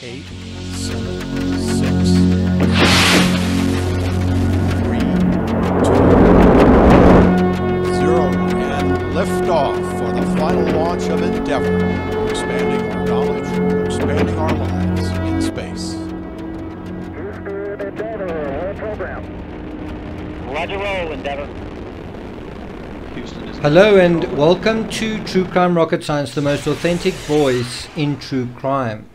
eight, seven, six, three, two, zero, and liftoff for the final launch of Endeavour, expanding our knowledge, expanding our lives in space. Houston Endeavor, all program. Roger roll, Endeavor. Houston Hello and welcome to True Crime Rocket Science, the most authentic voice in true crime.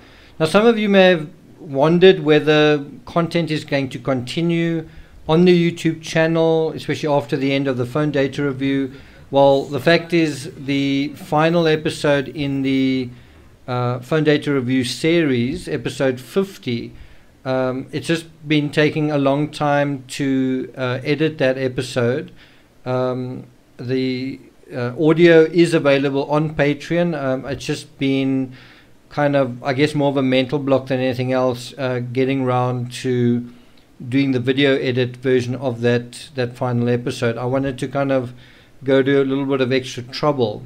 Now, some of you may have wondered whether content is going to continue on the YouTube channel, especially after the end of the phone data review. Well, the fact is, the final episode in the uh, phone data review series, episode 50, um, it's just been taking a long time to uh, edit that episode. Um, the uh, audio is available on Patreon. Um, it's just been kind of, I guess, more of a mental block than anything else, uh, getting round to doing the video edit version of that that final episode. I wanted to kind of go to a little bit of extra trouble.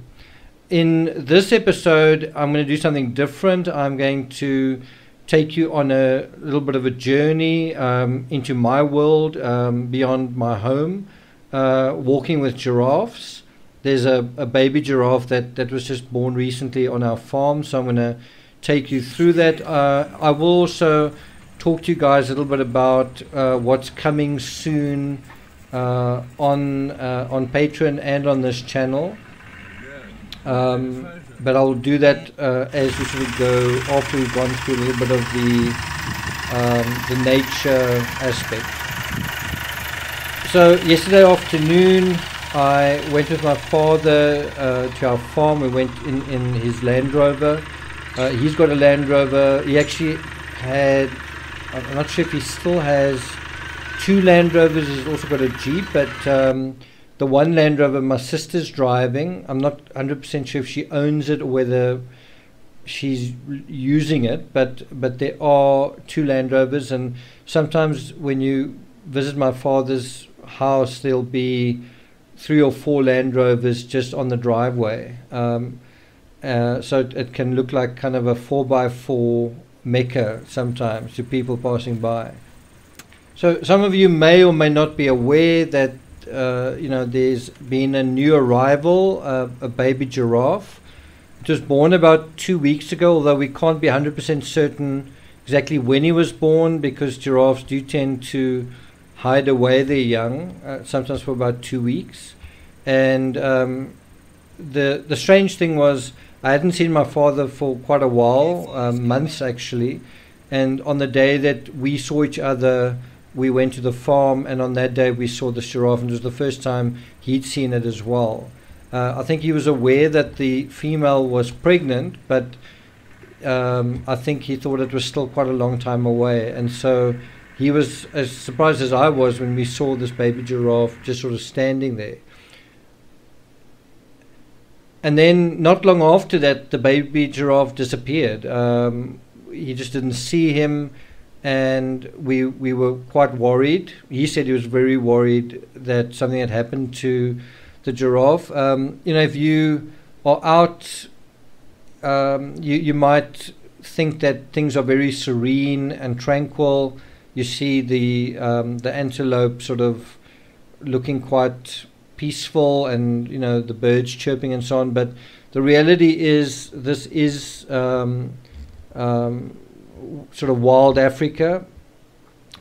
In this episode, I'm going to do something different. I'm going to take you on a little bit of a journey um, into my world um, beyond my home, uh, walking with giraffes. There's a, a baby giraffe that, that was just born recently on our farm, so I'm going to take you through that. Uh, I will also talk to you guys a little bit about uh, what's coming soon uh, on uh, on Patreon and on this channel. Um, but I'll do that uh, as we sort of go after we've gone through a little bit of the um, the nature aspect. So yesterday afternoon, I went with my father uh, to our farm. We went in, in his Land Rover. Uh, he's got a Land Rover. He actually had, I'm not sure if he still has two Land Rovers. He's also got a Jeep, but um, the one Land Rover my sister's driving. I'm not 100% sure if she owns it or whether she's using it, but but there are two Land Rovers, and sometimes when you visit my father's house, there'll be three or four Land Rovers just on the driveway. Um, uh, so it, it can look like kind of a four by four mecca sometimes to people passing by. So some of you may or may not be aware that uh, you know there's been a new arrival, uh, a baby giraffe. It was born about two weeks ago, although we can't be 100% certain exactly when he was born because giraffes do tend to hide away their young, uh, sometimes for about two weeks. And um, the the strange thing was I hadn't seen my father for quite a while, uh, months actually. And on the day that we saw each other, we went to the farm, and on that day we saw the giraffe, and it was the first time he'd seen it as well. Uh, I think he was aware that the female was pregnant, but um, I think he thought it was still quite a long time away, and so he was as surprised as I was when we saw this baby giraffe just sort of standing there. And then, not long after that, the baby giraffe disappeared. Um, he just didn't see him, and we we were quite worried. He said he was very worried that something had happened to the giraffe. Um, you know, if you are out, um, you you might think that things are very serene and tranquil. You see the um, the antelope sort of looking quite peaceful, and you know the birds chirping and so on. But the reality is, this is um, um, sort of wild Africa.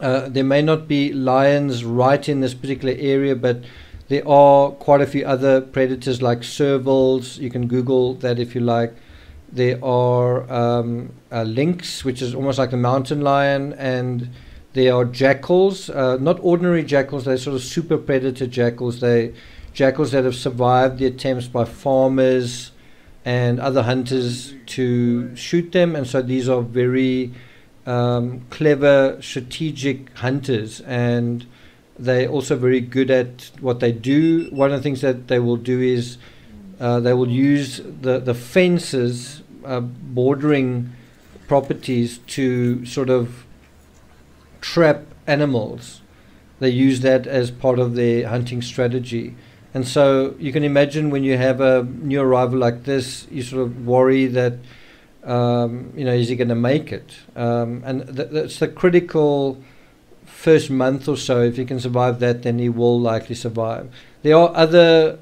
Uh, there may not be lions right in this particular area, but there are quite a few other predators like servals. You can Google that if you like. There are um, uh, lynx, which is almost like a mountain lion, and there are jackals, uh, not ordinary jackals. They're sort of super predator jackals. They jackals that have survived the attempts by farmers and other hunters to shoot them, and so these are very um, clever, strategic hunters, and they're also very good at what they do. One of the things that they will do is uh, they will use the the fences uh, bordering properties to sort of trap animals. They use that as part of their hunting strategy. And so you can imagine when you have a new arrival like this, you sort of worry that um, you know, is he going to make it? Um, and th- that's the critical first month or so. If he can survive that, then he will likely survive. There are other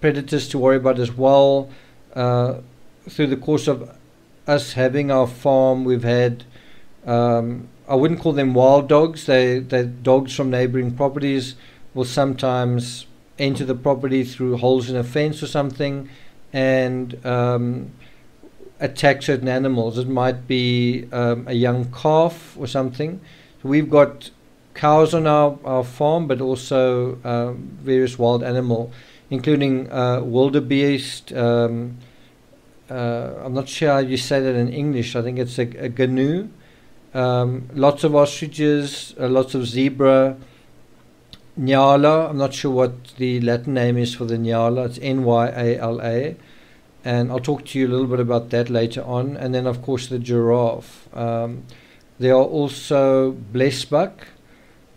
predators to worry about as well. Uh, through the course of us having our farm, we've had um, I wouldn't call them wild dogs. They they dogs from neighbouring properties will sometimes enter the property through holes in a fence or something, and um, attack certain animals. It might be um, a young calf or something. So we've got cows on our, our farm, but also um, various wild animal, including uh, wildebeest. Um, uh, I'm not sure how you say that in English. I think it's a, a gnu. Um, lots of ostriches, uh, lots of zebra. Nyala, I'm not sure what the Latin name is for the Nyala. It's N Y A L A and I'll talk to you a little bit about that later on. And then, of course, the giraffe. Um, there are also blesbok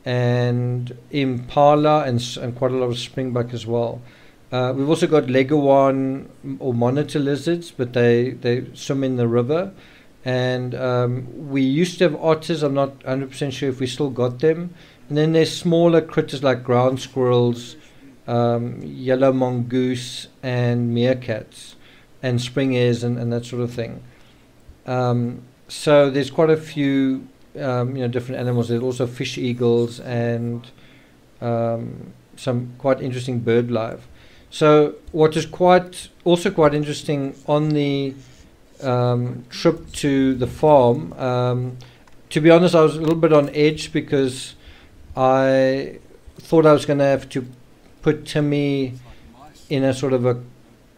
and impala and, and quite a lot of springbuck as well. Uh, we've also got leguan or monitor lizards, but they, they swim in the river. And um, we used to have otters. I'm not 100% sure if we still got them. And then there's smaller critters like ground squirrels, um, yellow mongoose, and meerkats and springhares and, and that sort of thing. Um, so there's quite a few um, you know different animals. There's also fish eagles and um, some quite interesting bird life. So what is quite also quite interesting on the um, trip to the farm. Um, to be honest, I was a little bit on edge because I thought I was going to have to put Timmy in a sort of a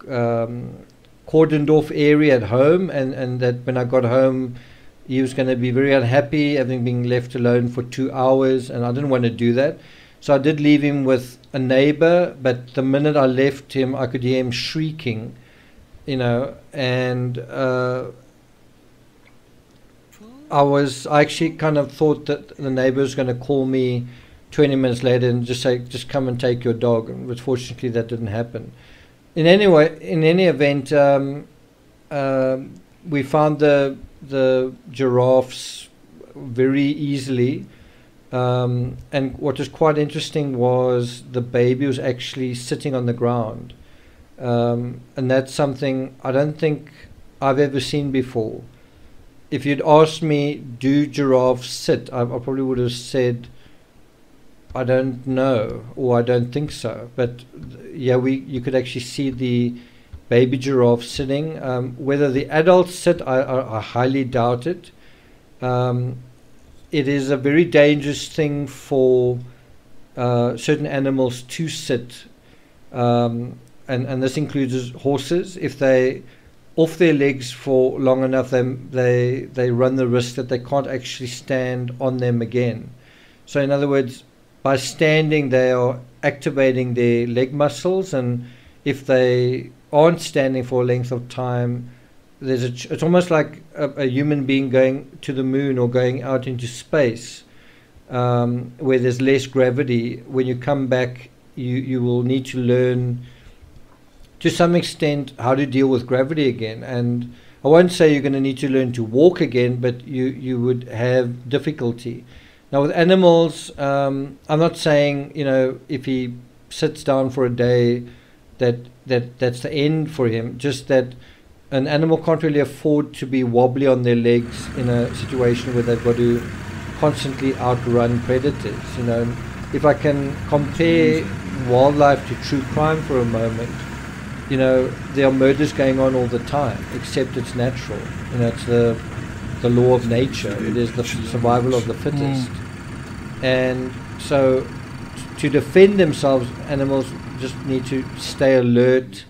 um, cordoned off area at home, and, and that when I got home, he was going to be very unhappy having been left alone for two hours, and I didn't want to do that. So I did leave him with a neighbor, but the minute I left him, I could hear him shrieking, you know, and uh, I was, I actually kind of thought that the neighbor was going to call me 20 minutes later and just say, just come and take your dog. But fortunately, that didn't happen in any way, in any event, um, uh, we found the the giraffes very easily. Um, and what was quite interesting was the baby was actually sitting on the ground. Um, and that's something I don't think I've ever seen before. If you'd asked me, do giraffes sit, I, I probably would have said I don't know, or I don't think so. But yeah, we you could actually see the baby giraffe sitting. Um, whether the adults sit, I, I, I highly doubt it. Um, it is a very dangerous thing for uh, certain animals to sit, um, and and this includes horses. If they off their legs for long enough, they they they run the risk that they can't actually stand on them again. So in other words, by standing, they are activating their leg muscles, and if they aren't standing for a length of time, there's a ch- it's almost like a, a, human being going to the moon or going out into space, um, where there's less gravity. When you come back, you you will need to learn to some extent how to deal with gravity again and. I won't say you're going to need to learn to walk again, but you, you would have difficulty. Now with animals, um, I'm not saying you know if he sits down for a day, that that that's the end for him. Just that an animal can't really afford to be wobbly on their legs in a situation where they've got to constantly outrun predators. You know, if I can compare wildlife to true crime for a moment, you know, there are murders going on all the time, except it's natural. You know, it's the the law of nature. It is the survival of the fittest. Mm. And so, to defend themselves, animals just need to stay alert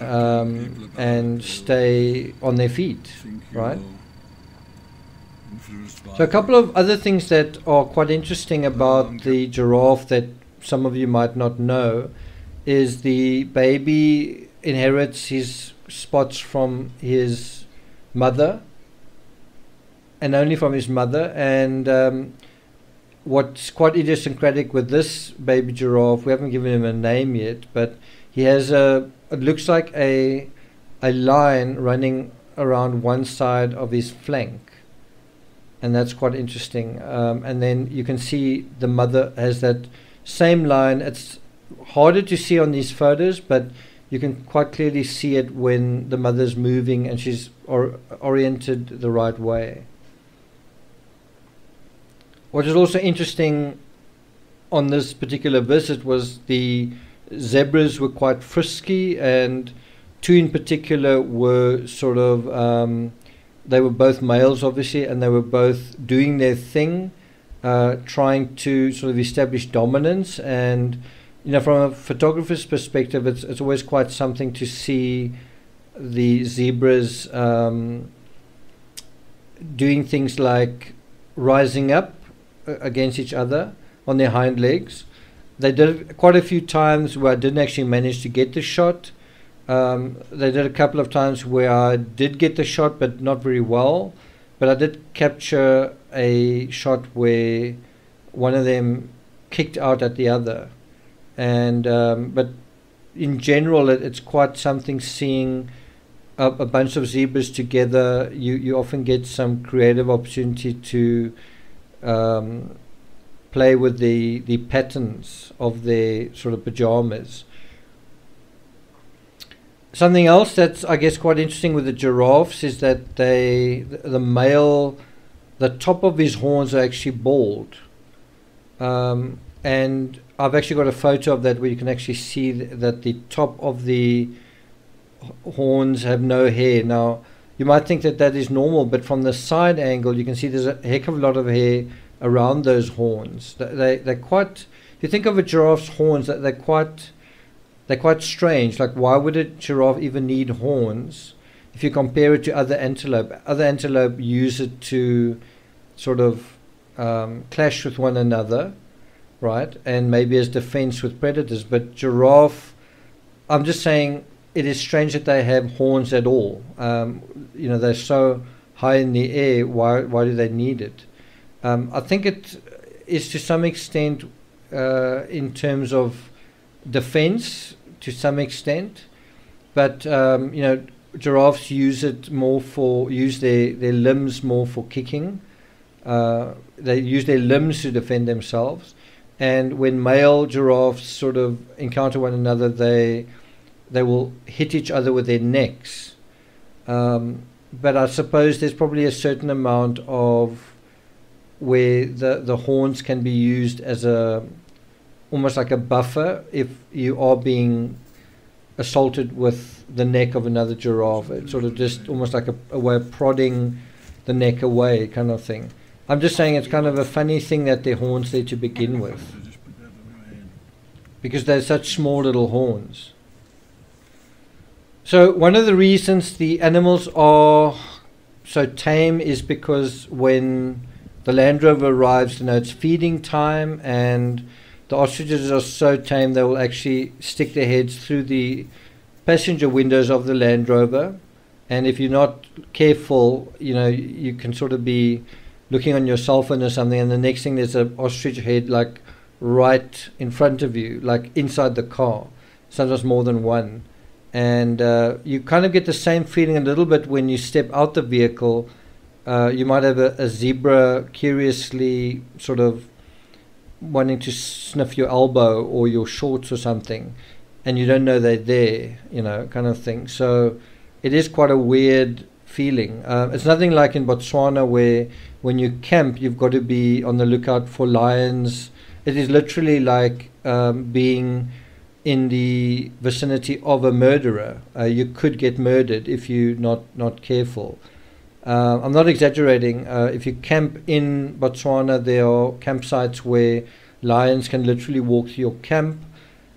um, and stay on their feet, right? So, a couple of other things that are quite interesting about the giraffe that some of you might not know is the baby inherits his spots from his mother and only from his mother. And um, what's quite idiosyncratic with this baby giraffe, we haven't given him a name yet, but he has a, it looks like a, a line running around one side of his flank, and that's quite interesting. Um, and then you can see the mother has that same line. It's harder to see on these photos, but you can quite clearly see it when the mother's moving and she's or, oriented the right way. What is also interesting on this particular visit was the zebras were quite frisky, and two in particular were sort of um, they were both males, obviously, and they were both doing their thing, uh, trying to sort of establish dominance. And you know, from a photographer's perspective, it's it's always quite something to see the zebras um, doing things like rising up uh, against each other on their hind legs. They did it quite a few times where I didn't actually manage to get the shot. Um, they did a couple of times where I did get the shot, but not very well. But I did capture a shot where one of them kicked out at the other, and um, but in general, it, it's quite something seeing a, a, bunch of zebras together. You you often get some creative opportunity to um, play with the, the patterns of their sort of pajamas. Something else that's, I guess, quite interesting with the giraffes is that they, the male, the top of his horns are actually bald. Um, and I've actually got a photo of that where you can actually see th- that the top of the horns have no hair. Now, you might think that that is normal, but from the side angle, you can see there's a heck of a lot of hair around those horns. They they're quite. If you think of a giraffe's horns, that they're quite they're quite strange. Like why would a giraffe even need horns? If you compare it to other antelope, other antelope use it to sort of um, clash with one another, right? And maybe as defense with predators. But giraffe, I'm just saying it is strange that they have horns at all. Um, you know, they're so high in the air. Why why do they need it? Um, I think it is to some extent uh, in terms of defense, to some extent, but um, you know, giraffes use it more for use their, their limbs more for kicking. Uh, they use their limbs to defend themselves, and when male giraffes sort of encounter one another, they they will hit each other with their necks. Um, but I suppose there's probably a certain amount of where the, the horns can be used as a almost like a buffer if you are being assaulted with the neck of another giraffe. It's sort of just almost like a, a way of prodding the neck away, kind of thing. I'm just saying it's kind of a funny thing that their horns there to begin with. Because they're such small little horns. So, one of the reasons the animals are so tame is because when the Land Rover arrives, you know, it's feeding time, and the ostriches are so tame they will actually stick their heads through the passenger windows of the Land Rover. And if you're not careful, you know, you can sort of be looking on your cell phone or something, and the next thing there's an ostrich head like right in front of you, like inside the car, sometimes more than one. And uh, you kind of get the same feeling a little bit when you step out the vehicle uh, you might have a, a, zebra curiously sort of wanting to sniff your elbow or your shorts or something, and you don't know they're there, you know, kind of thing. So it is quite a weird feeling. Uh, it's nothing like in Botswana where when you camp, you've got to be on the lookout for lions. It is literally like um, being in the vicinity of a murderer. Uh, you could get murdered if you're not, not careful. Uh, I'm not exaggerating. Uh, if you camp in Botswana, there are campsites where lions can literally walk to your camp.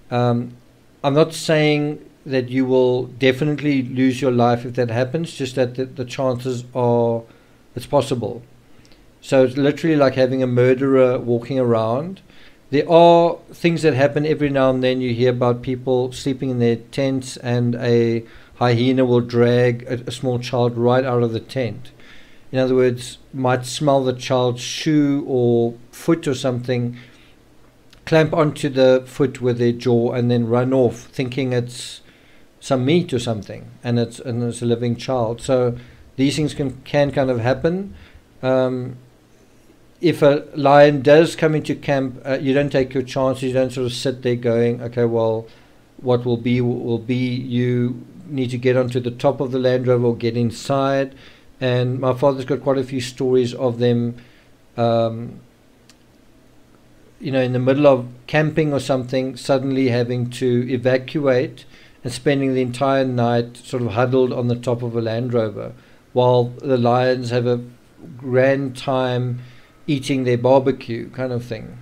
Um, I'm not saying that you will definitely lose your life if that happens, just that the, the chances are it's possible. So it's literally like having a murderer walking around. There are things that happen every now and then. You hear about people sleeping in their tents and a hyena will drag a, a small child right out of the tent. In other words, might smell the child's shoe or foot or something, clamp onto the foot with their jaw, and then run off, thinking it's some meat or something, and it's and it's a living child. So these things can can kind of happen. Um, if a lion does come into camp, uh, you don't take your chances. You don't sort of sit there going, okay, well, what will be will be. You need to get onto the top of the Land Rover or get inside. And my father's got quite a few stories of them, um, you know, in the middle of camping or something, suddenly having to evacuate and spending the entire night sort of huddled on the top of a Land Rover while the lions have a grand time eating their barbecue kind of thing.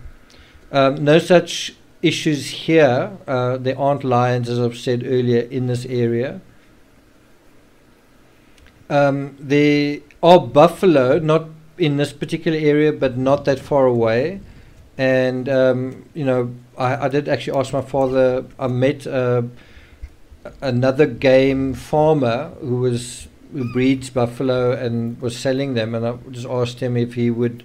Um, no such issues here. Uh, there aren't lions, as I've said earlier, in this area. Um, there are buffalo, not in this particular area, but not that far away. And, um, you know, I, I, did actually ask my father, I met uh, another game farmer who was who breeds buffalo and was selling them, and I just asked him if he would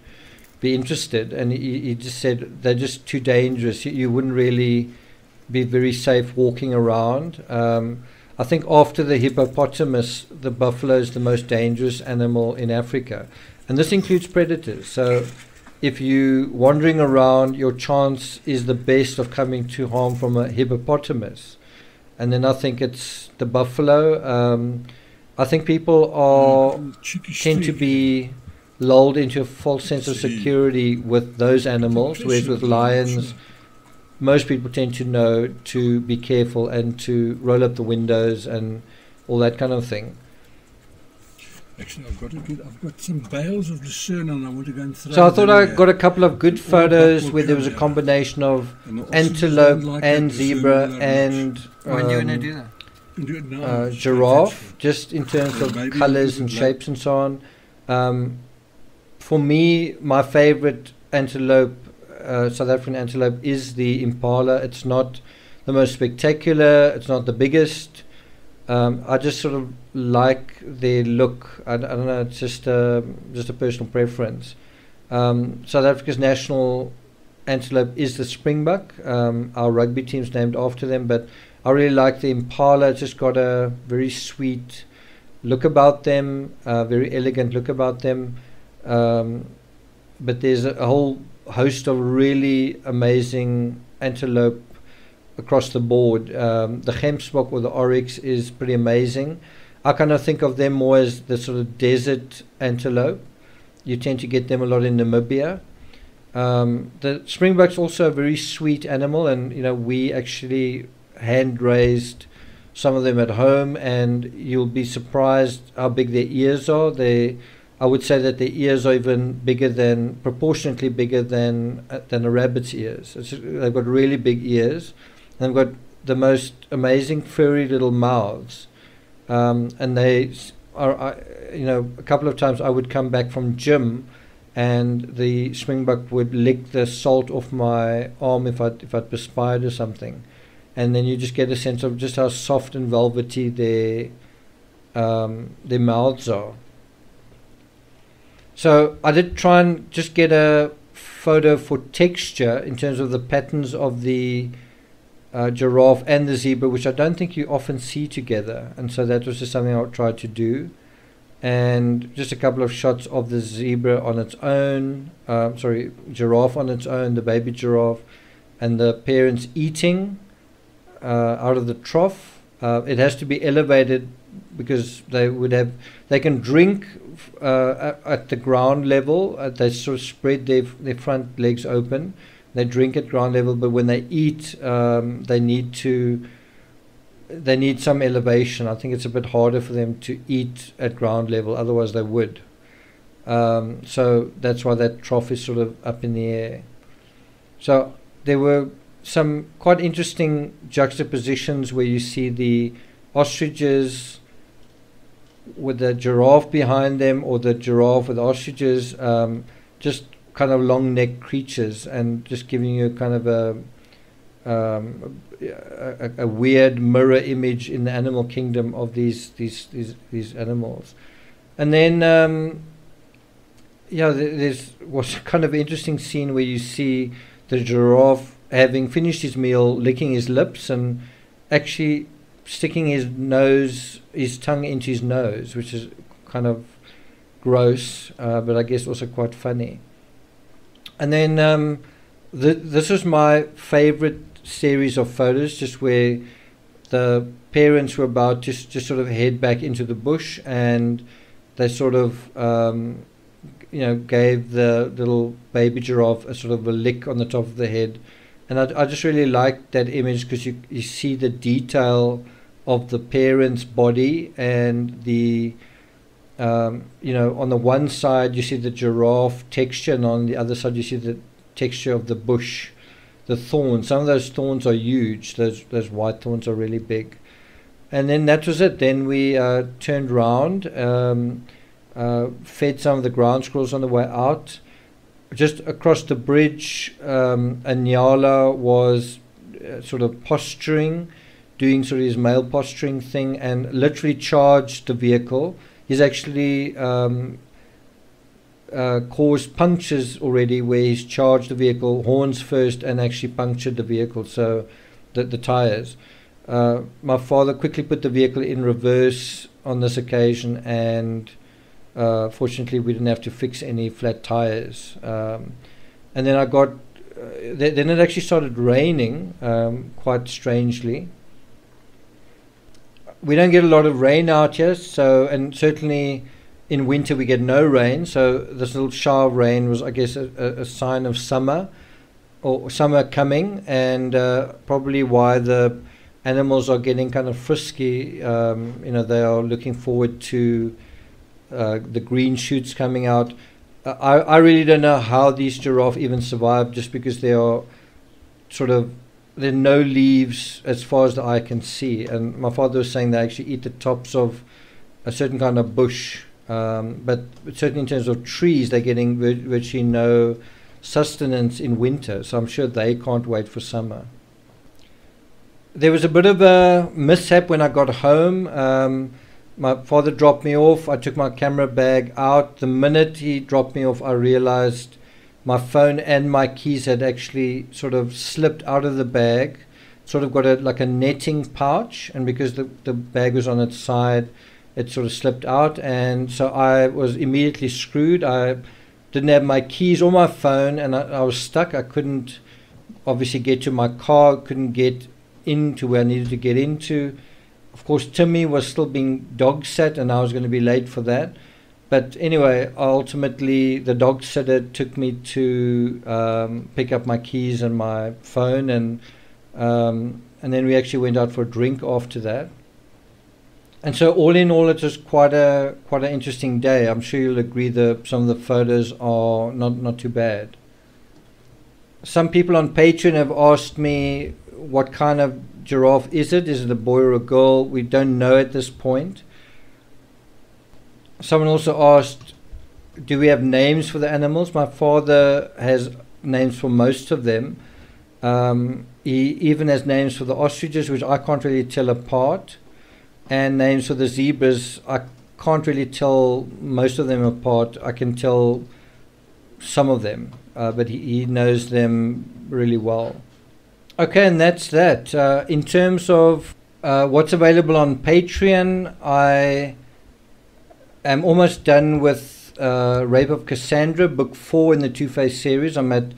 be interested, and he, he just said they're just too dangerous. You, you wouldn't really be very safe walking around. Um, I think after the hippopotamus, the buffalo is the most dangerous animal in Africa, and this includes predators. So, if you wandering around, your chance is the best of coming to harm from a hippopotamus, and then I think it's the buffalo. Um, I think people are mm, tend to be lulled into a false sense of security with those animals, whereas with lions, most people tend to know to be careful and to roll up the windows and all that kind of thing. Actually, I've got, good, I've got some bales of lucerne and I want to go and throw So I thought I got a couple of good photos where there was a combination of antelope like and zebra and. Um, when you going to do that? Do now, uh, giraffe, just in terms of colours and shapes and so on. Um, for me, my favorite antelope, uh, South African antelope, is the impala. It's not the most spectacular. It's not the biggest. Um, I just sort of like their look. I, I don't know. It's just a, just a personal preference. Um, South Africa's national antelope is the springbok. Um, our rugby team's named after them, but I really like the impala. It's just got a very sweet look about them, a very elegant look about them. Um, but there's a, a, whole host of really amazing antelope across the board. Um, the Gemsbok or the Oryx is pretty amazing. I kind of think of them more as the sort of desert antelope. You tend to get them a lot in Namibia. Um, the springbok's also a very sweet animal, and you know we actually hand raised some of them at home, and you'll be surprised how big their ears are. They I would say that their ears are even bigger than, proportionately bigger than uh, than a rabbit's ears. It's, they've got really big ears. They've got the most amazing furry little mouths, um, and they are. You know, a couple of times I would come back from gym, and the springbok would lick the salt off my arm if I if I'd perspired or something, and then you just get a sense of just how soft and velvety their um, their mouths are. So I did try and just get a photo for texture in terms of the patterns of the uh, giraffe and the zebra, which I don't think you often see together. And so that was just something I tried to do. And just a couple of shots of the zebra on its own, uh, sorry, giraffe on its own, the baby giraffe, and the parents eating uh, out of the trough. Uh, it has to be elevated because they would have, they can drink uh, at the ground level. Uh, they sort of spread their their front legs open. They drink at ground level, but when they eat, um, they need to. They need some elevation. I think it's a bit harder for them to eat at ground level. Otherwise, they would. Um, so that's why that trough is sort of up in the air. So there were some quite interesting juxtapositions where you see the ostriches with the giraffe behind them or the giraffe with ostriches, um, just kind of long necked creatures, and just giving you kind of a, um, a, a, weird mirror image in the animal kingdom of these these these, these animals. And then, um, yeah, there's was kind of interesting scene where you see the giraffe having finished his meal, licking his lips, and actually sticking his nose, his tongue into his nose, which is kind of gross, uh, but I guess also quite funny. And then um, th- this is my favorite series of photos, just where the parents were about to just sort of head back into the bush and they sort of um, you know gave the little baby giraffe a sort of a lick on the top of the head. And I, I just really like that image because you, you see the detail of the parent's body and the um, you know on the one side you see the giraffe texture and on the other side you see the texture of the bush the thorns. Some of those thorns are huge. Those those white thorns are really big. And then that was it. Then we uh, turned round um, uh, fed some of the ground squirrels on the way out. Just across the bridge, um, a nyala was uh, sort of posturing, doing sort of his male posturing thing, and literally charged the vehicle. He's actually um, uh, caused punctures already where he's charged the vehicle, horns first, and actually punctured the vehicle, so the, the tires. Uh, my father quickly put the vehicle in reverse on this occasion and uh, fortunately, we didn't have to fix any flat tires. Um, and then I got, uh, th- then it actually started raining um, quite strangely. We don't get a lot of rain out here, so and certainly in winter we get no rain. So this little shower of rain was, I guess, a, a, sign of summer or summer coming, and uh, probably why the animals are getting kind of frisky. Um, you know, they are looking forward to uh, the green shoots coming out. Uh, I, I really don't know how these giraffe even survive just because they are sort of there are no leaves as far as the eye can see. And my father was saying they actually eat the tops of a certain kind of bush. Um, but certainly in terms of trees, they're getting virtually no sustenance in winter. So I'm sure they can't wait for summer. There was a bit of a mishap when I got home. Um, my father dropped me off. I took my camera bag out. The minute he dropped me off, I realized my phone and my keys had actually sort of slipped out of the bag. Sort of got a like a netting pouch, and because the, the bag was on its side, it sort of slipped out, and so I was immediately screwed. I didn't have my keys or my phone, and I, I was stuck. I couldn't obviously get to my car, couldn't get into where I needed to get into of course, Timmy was still being dog sat, and I was going to be late for that. But anyway, ultimately, the dog sitter took me to um, pick up my keys and my phone, and um, and then we actually went out for a drink after that. And so, all in all, it was quite a quite an interesting day. I'm sure you'll agree that some of the photos are not not too bad. Some people on Patreon have asked me what kind of giraffe is it? Is it a boy or a girl? We don't know at this point. Someone also asked, do we have names for the animals? My father has names for most of them. Um, he even has names for the ostriches, which I can't really tell apart, and names for the zebras. I can't really tell most of them apart. I can tell some of them, uh, but he, he knows them really well. Okay, and that's that. Uh, in terms of uh, what's available on Patreon, I am almost done with uh, Rape of Cassandra, book four in the Two Face series. I'm at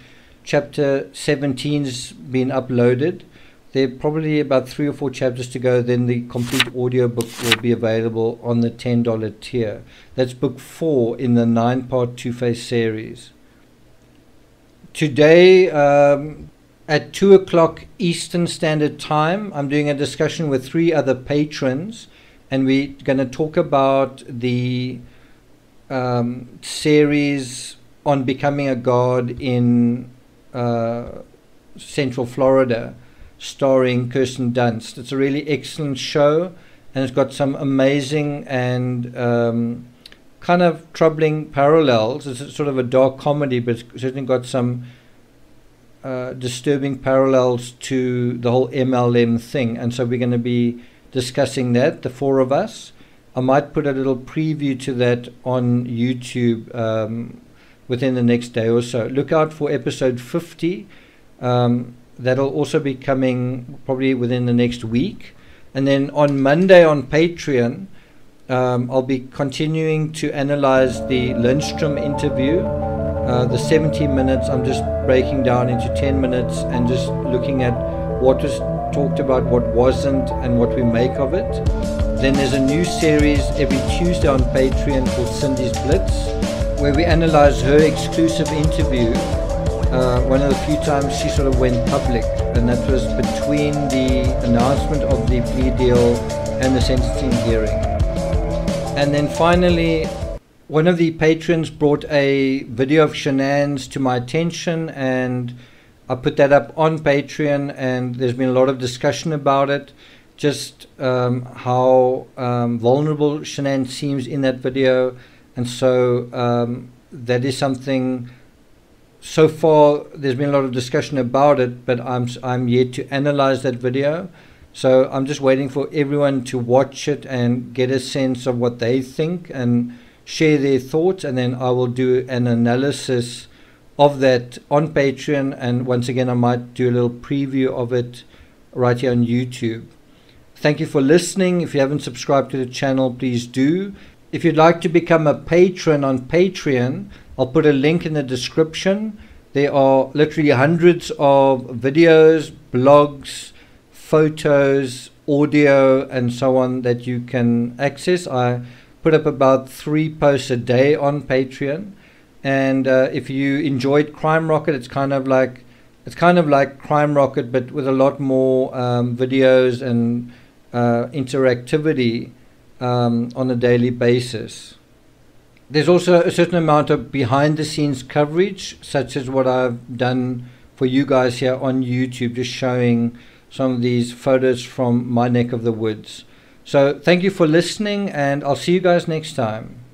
chapter 17's been uploaded. There are probably about three or four chapters to go, then the complete audio book will be available on the $10 tier. That's book four in the nine part Two Face series. Today, um, at 2 o'clock Eastern Standard Time. I'm doing a discussion with three other patrons, and we're going to talk about the um, series on becoming a god in uh, Central Florida, starring Kirsten Dunst. It's a really excellent show, and it's got some amazing and um, kind of troubling parallels. It's sort of a dark comedy, but it's certainly got some uh, disturbing parallels to the whole MLM thing. And so we're going to be discussing that, the four of us. I might put a little preview to that on YouTube um, within the next day or so. Look out for episode 50. Um, that'll also be coming probably within the next week. And then on Monday on Patreon, Um, I'll be continuing to analyze the Lindstrom interview. Uh, the 70 minutes, I'm just breaking down into 10 minutes and just looking at what was talked about, what wasn't, and what we make of it. Then there's a new series every Tuesday on Patreon called Cindy's Blitz, where we analyze her exclusive interview. Uh, one of the few times she sort of went public, and that was between the announcement of the plea deal and the sentencing hearing. And then finally, one of the patrons brought a video of Shanann's to my attention, and I put that up on Patreon, and there's been a lot of discussion about it. Just um, how um, vulnerable Shanann seems in that video, and so um, that is something. So far, there's been a lot of discussion about it, but I'm I'm yet to analyze that video. So I'm just waiting for everyone to watch it and get a sense of what they think and share their thoughts, and then I will do an analysis of that on Patreon. And once again, I might do a little preview of it right here on YouTube. Thank you for listening. If you haven't subscribed to the channel, please do. If you'd like to become a patron on Patreon, I'll put a link in the description. There are literally hundreds of videos, blogs, photos, audio, and so on that you can access. I put up about three posts a day on Patreon. And uh, if you enjoyed Crime Rocket, it's kind of like it's kind of like Crime Rocket, but with a lot more um, videos and uh, interactivity um, on a daily basis. There's also a certain amount of behind the scenes coverage, such as what I've done for you guys here on YouTube, just showing some of these photos from my neck of the woods. So thank you for listening, and I'll see you guys next time.